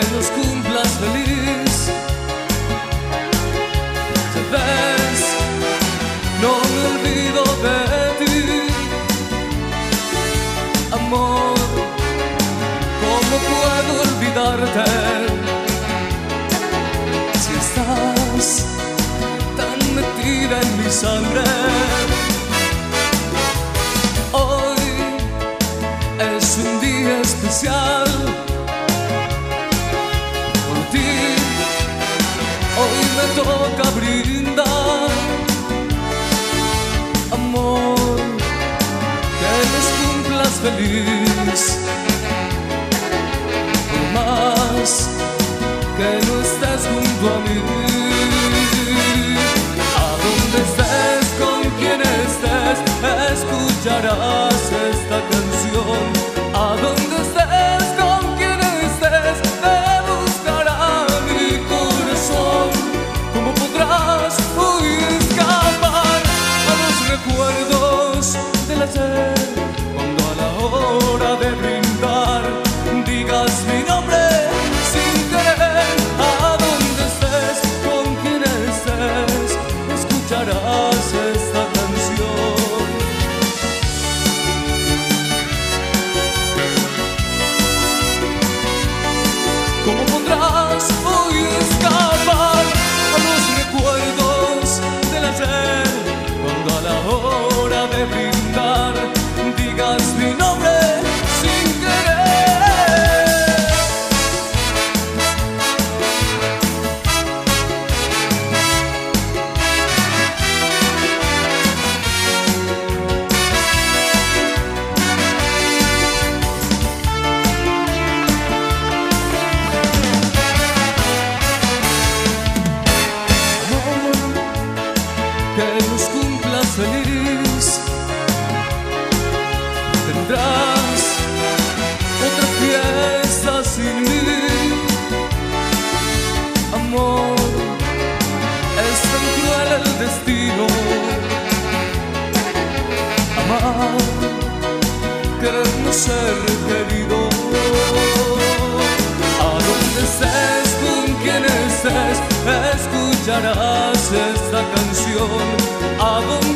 cumpleaños cumplas feliz. Te ves, no me olvido de ti. Amor, ¿cómo puedo olvidarte? Si estás tan metida en mi sangre. Hoy es un día especial. me toca brindar. Amor, que les cumplas feliz. isla feliz tendrás otra fiesta sin mí. Amor, es tan cruel el destino. Amar, querer no ser querido. A donde estés, con quien estés, escucharás esta canción Oh.